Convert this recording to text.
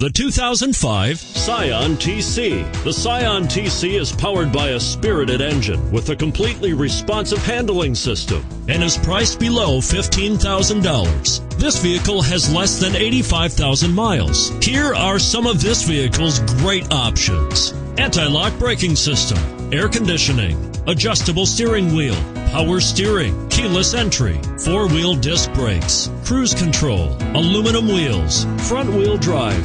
The 2005 Scion TC. The Scion TC is powered by a spirited engine with a completely responsive handling system and is priced below $15,000. This vehicle has less than 85,000 miles. Here are some of this vehicle's great options. Anti-lock braking system, air conditioning, adjustable steering wheel, power steering, keyless entry, four wheel disc brakes, cruise control, aluminum wheels, front wheel drive,